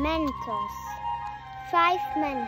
Mentos. Five Mentos.